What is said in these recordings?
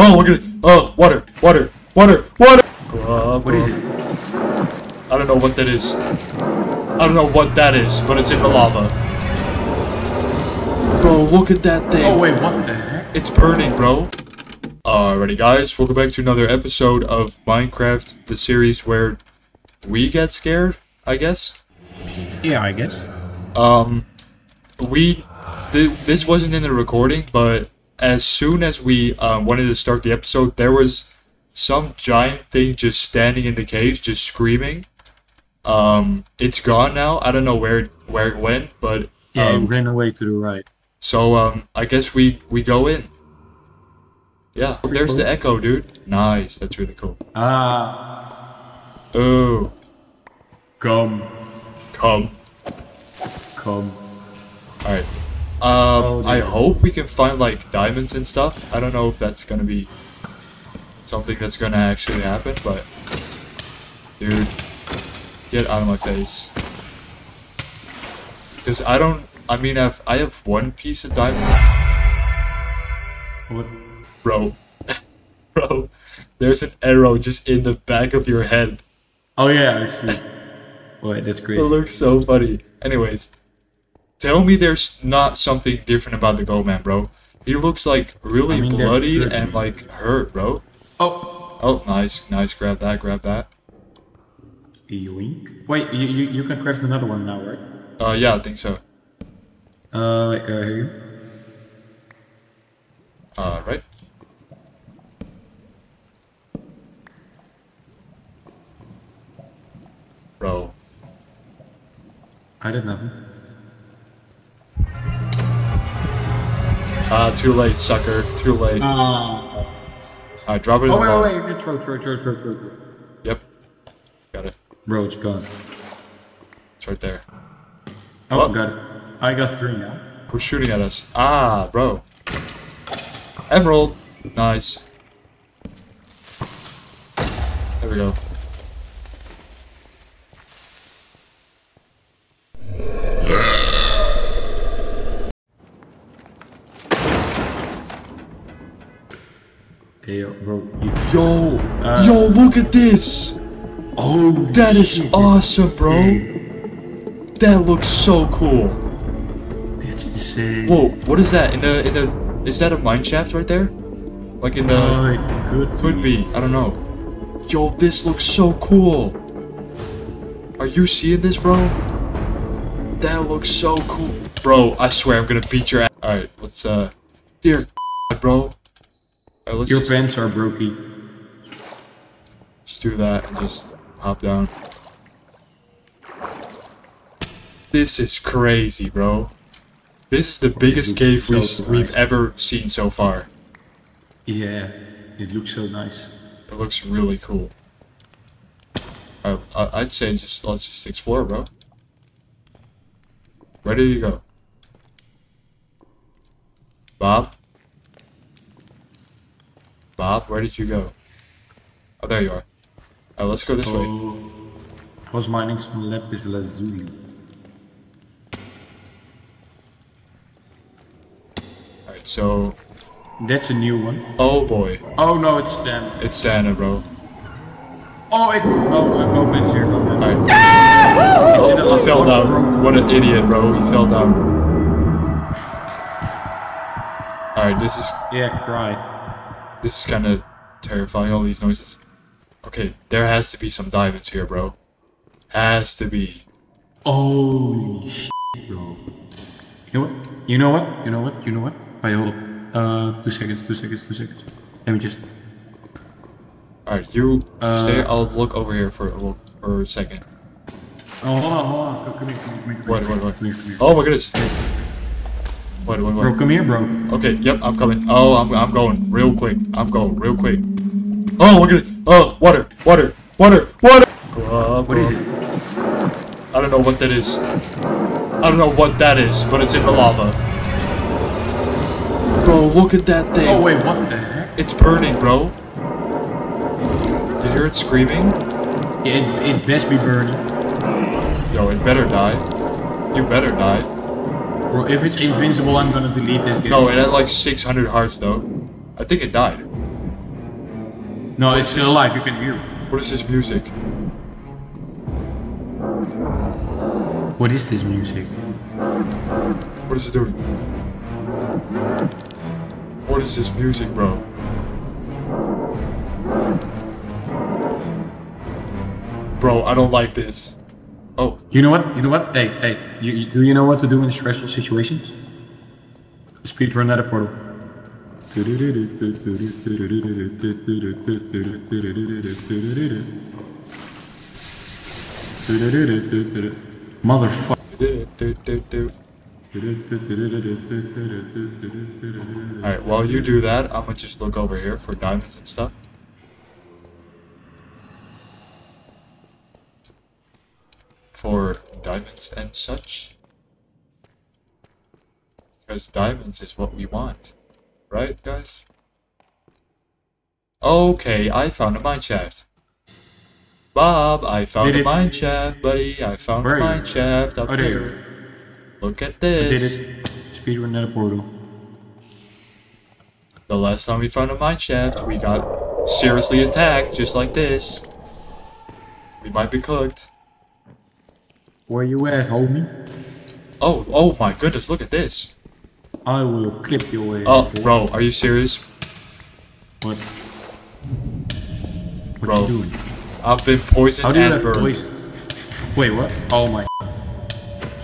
Oh, we're gonna. Oh, water, water, water, water. What is it? I don't know what that is. I don't know what that is, but it's in the lava. Bro, look at that thing. Oh wait, what the heck? It's burning, bro. Alrighty, guys, welcome back to another episode of Minecraft, the series where we get scared, I guess. Yeah, I guess. Um, we th- this wasn't in the recording, but as soon as we uh, wanted to start the episode, there was some giant thing just standing in the cave, just screaming. Um, it's gone now. I don't know where where it went, but Yeah, um, it ran away to the right. so um, I guess we we go in. Yeah, there's the echo, dude. Nice, that's really cool. Ah, Oh, come, come. come. All right. Um, Oh, I hope we can find like diamonds and stuff. I don't know if that's gonna be something that's gonna actually happen, but dude, get out of my face. Cause I don't. I mean, I've I have one piece of diamond, What? bro. bro, there's an arrow just in the back of your head. Oh yeah, I see. Wait, that's great. It looks so funny. Anyways, tell me there's not something different about the Go Man, bro. He looks like really I mean, they're bloody good. and like hurt, bro. Oh, Oh, nice, nice. Grab that, grab that. yoink. Wait, you, you you can craft another one now, right? Uh, yeah, I think so. Uh, wait, uh here. Uh, right. Bro, I did nothing. Ah, too late, sucker. Too late. Ah. Alright, drop it in Oh the wait, water. wait, wait. Throw, throw, throw, throw, throw, throw. Yep. Got it. Bro, it's gone. It's right there. Oh, What? got it. I got three now. Who's shooting at us? Ah, bro. Emerald. Nice. There we go. Hey, yo, bro. Yo, Uh, yo, look at this. Oh, That is shit, awesome, bro. That looks so cool. That's insane. Whoa, what is that? In the in the is that a mine shaft right there? Like in the it could could be. I don't know. Yo, this looks so cool. Are you seeing this, bro? That looks so cool. Bro, I swear I'm gonna beat your ass. Alright, let's uh dear God, bro. Let's Your just, pants are brokey. just do that and just hop down. This is crazy, bro. This is the biggest cave we, so we've ever seen so far. Yeah, it looks so nice. It looks really cool. I, I, I'd say just let's just explore, bro. Where did you go? Bob? Bob, where did you go? Oh, there you are. Oh, let's go this way. Oh, I was mining some lapis lazuli. Alright, so... That's a new one. Oh boy. Oh no, it's Stan. It's Santa, bro. Oh, it's... Oh, uh, go bench here, go bench. Alright. Is it Oh, he fell down. broke? What an idiot, bro. He fell down. Alright, this is Yeah, cry. This is kind of terrifying, all these noises. Okay, there has to be some diamonds here, bro. Has to be. Holy shit, bro. You know what? You know what? You know what? You know what? Wait, hold up. Uh, two seconds, two seconds, two seconds. Let me just. Alright, you Uh, stay. I'll look over here for a, little, for a second. Oh, hold on, hold on. Come, here, come here, come here. Come here, come here. Oh my goodness. What, what, Bro, come here, bro. Okay, yep, I'm coming. Oh, I'm, I'm going real quick. I'm going real quick. Oh, look at it. Oh, water, water, water, water. What is it? I don't know what that is. I don't know what that is, but it's in the lava. Bro, look at that thing. Oh, wait, what the heck? It's burning, bro. You hear it screaming? Yeah, it, it best be burning. Yo, it better die. You better die. Bro, if it's invincible, I'm gonna delete this game. No, it had like 600 hearts though. I think it died. No, it's still alive. You can hear it. What is this music? What is this music? What is it doing? What is this music, bro? Bro, I don't like this. Oh, You know what? You know what? Hey, hey. You, you, do you know what to do in stressful situations? Speed run out of portal. Motherfucker. Alright, while you do that, I'm gonna just look over here for diamonds and stuff. For diamonds and such. Because diamonds is what we want. Right, guys? Okay, I found a mine shaft. Bob, I found Did a mine shaft, buddy. I found Where a mine shaft up Oh, here. Look at this Did this. it. Speed run out of portal. The last time we found a mine shaft, we got seriously attacked, just like this. We might be cooked. Where you at, homie? Oh, oh my goodness, look at this. I will clip your ass. Oh, boy. bro, are you serious? What? What Bro. you doing? I've been poisoned How do you and have burned. poison? Wait, what? Oh my.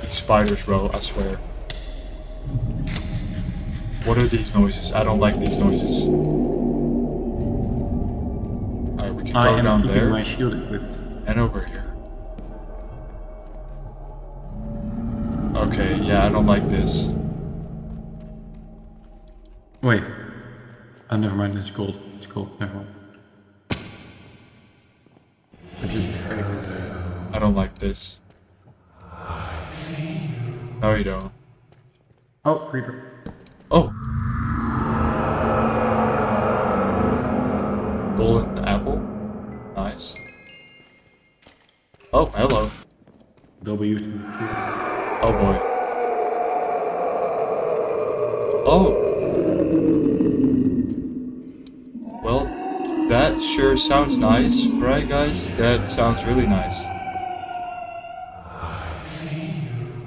Spiders, bro, I swear. What are these noises? I don't like these noises. Alright, we can I go am down keeping there my shield equipped. and over here. Yeah, I don't like this. Wait. Oh, never mind. It's gold. It's gold. Never mind. I don't like this. No, you don't. Oh, creeper. Oh! Golden apple. Nice. Oh, hello. W. Oh boy. Oh! Well, that sure sounds nice, right guys? That sounds really nice.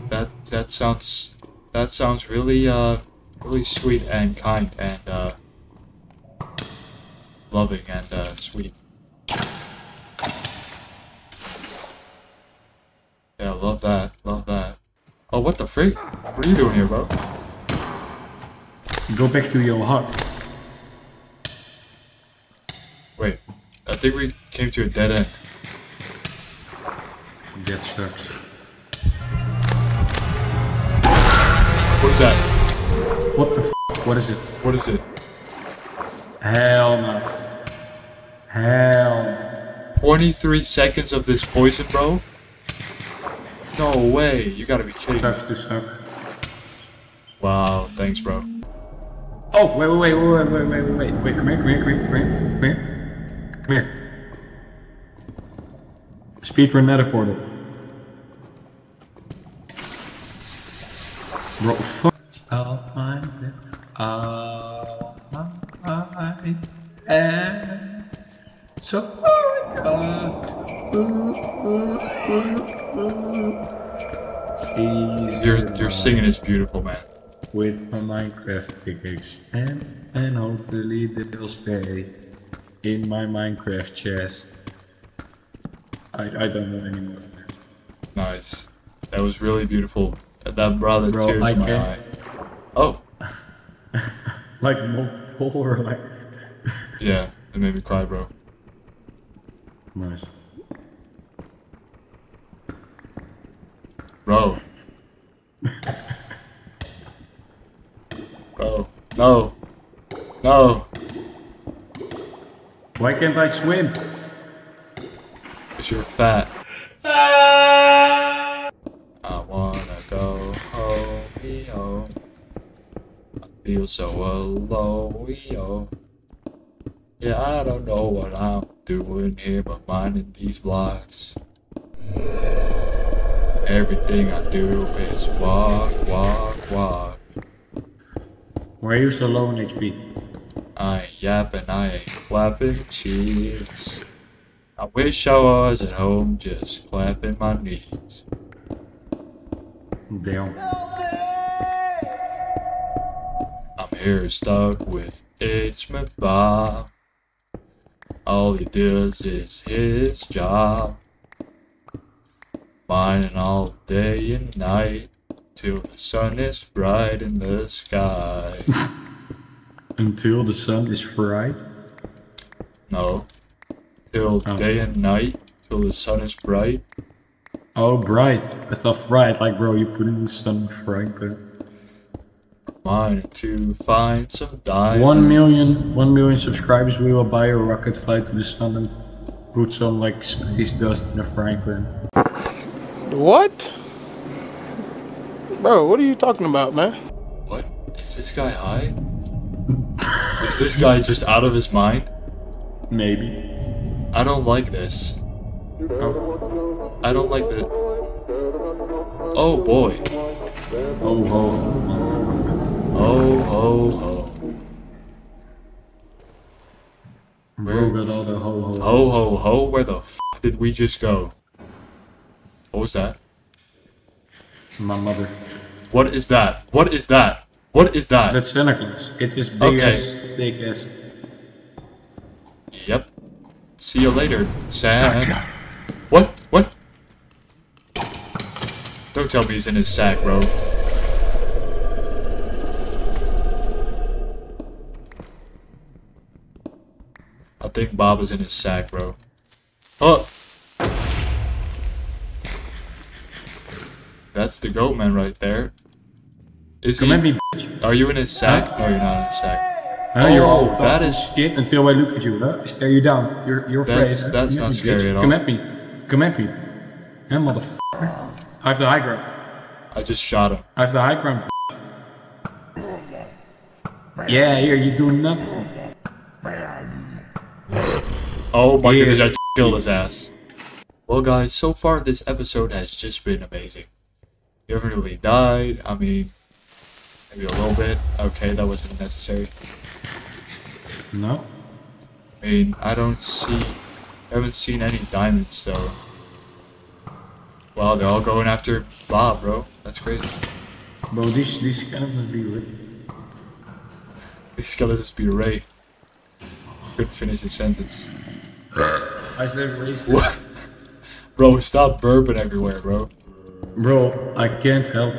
That that sounds that sounds really uh really sweet and kind and uh loving and uh sweet. Yeah, love that, love that. Oh, what the freak? What are you doing here, bro? Go back to your hut. Wait, I think we came to a dead end. That sucks. What is that? What the f? What is it? What is it? Hell no. Hell 23 seconds of this poison, bro? No way, you gotta be kidding me. Sucks to suck. Wow, thanks, bro. Oh, wait, wait, wait, wait, wait, wait, wait, wait, come here, come here, come here, come here, come here. Come here. Speedrun nether portal. Bro, fuck. All my all my and so far got Your, your singing is beautiful, man. With my Minecraft pickaxe and and hopefully they'll stay in my Minecraft chest. I I don't know anymore. Nice. That was really beautiful. That brought a Bro, tear to I my can't- eye. Oh, Like multiple or like yeah, it made me cry, bro. nice. Bro. Bro. No. No. Why can't I swim? Cause you're fat. I wanna go home, yo. I feel so alone, yo. Yeah, I don't know what I'm doing here, but minding these blocks. Everything I do is walk, walk, walk. Why are you so low on HP? I ain't yapping, I ain't clapping cheeks. I wish I was at home just clapping my knees. Damn. I'm here stuck with ItsMcBob. All he does is his job. Mining all day and night till the sun is bright in the sky. Until the sun is fried. No. Till Oh. day and night, till the sun is bright. Oh, bright. I thought fried. Like, bro, you put in the sun frying pan. Mining to find some diamonds. One million, one million subscribers, we will buy a rocket, flight to the sun, and put some like space dust in a frying pan. What? Bro, what are you talking about, man? What? Is this guy high? is this guy just out of his mind? Maybe. I don't like this. Oh, I don't like the. Oh boy. Oh ho, motherfucker. Oh ho ho. Bro got all the ho, ho, Ho ho ho. Where the f did we just go? What was that? My mother. What is that? What is that? What is that? That's Santa Claus. It's his big Okay. ass, thick ass. Yep. See you later, Sam. What? What? Don't tell me he's in his sack, bro. I think Bob is in his sack, bro. Oh! That's the goat man right there. Is Come he? at me, bitch. Are you in his sack? No, you're not in his sack. Huh? Oh, you're Oh, all that is- shit until I look at you, huh? I stare you down. You're you're afraid. That's- that's not me, scary bitch. at all. Come at me. Come at me. Huh, motherfucker. I have the high ground. I just shot him. I have the high ground. Yeah, here you do nothing. Oh my Yeah. goodness, I just killed his ass. Well, guys, so far this episode has just been amazing. You haven't really died. I mean, maybe a little bit. Okay, that wasn't necessary. No. I mean, I don't see. I haven't seen any diamonds, so. Wow, they're all going after Bob, bro. That's crazy. Bro, these these skeletons be ripped. These skeletons be Ray. Couldn't finish his sentence. I said racist. What? Bro, stop burping everywhere, bro. Bro, I can't help.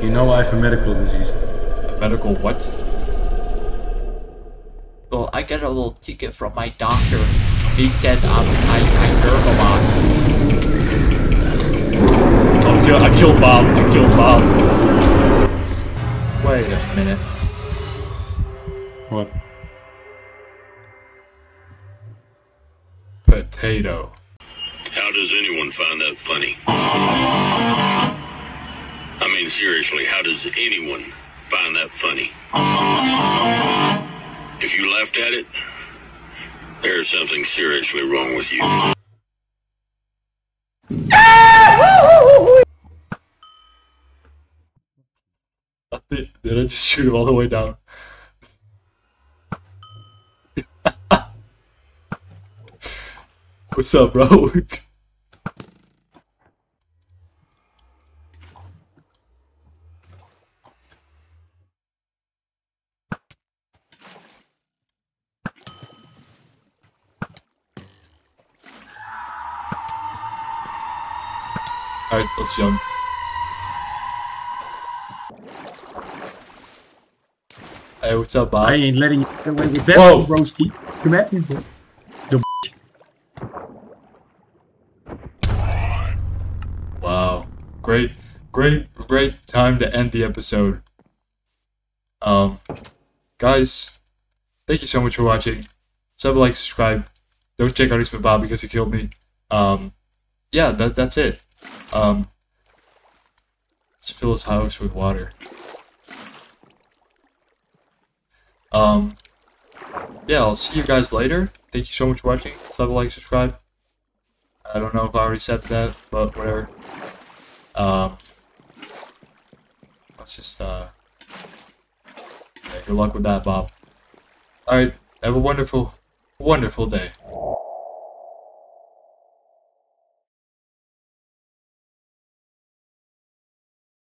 You know I have a medical disease. Medical what? Well, I got a little ticket from my doctor. He said um, I, I nerve a lot. Oh, kill, I killed Bob. I killed Bob. Wait a minute. What? Potato. Does anyone find that funny? I mean, seriously, how does anyone find that funny? If you laughed at it, there's something seriously wrong with you. Did I just shoot him all the way down? What's up, bro? Alright, let's jump. Hey, what's up, Bob? I ain't letting you get away with that, Whoa. broski. Come at me, bro. The Wow. Great, great, great time to end the episode. Um, guys, thank you so much for watching. Sub, like, subscribe. Don't check out ItsMcBob because he killed me. Um, yeah, that, that's it. Um, let's fill his house with water. Um, yeah, I'll see you guys later. Thank you so much for watching. Sub, like, subscribe. I don't know if I already said that, but whatever. Um, let's just, uh, okay. Good luck with that, Bob. All right. Have a wonderful, wonderful day.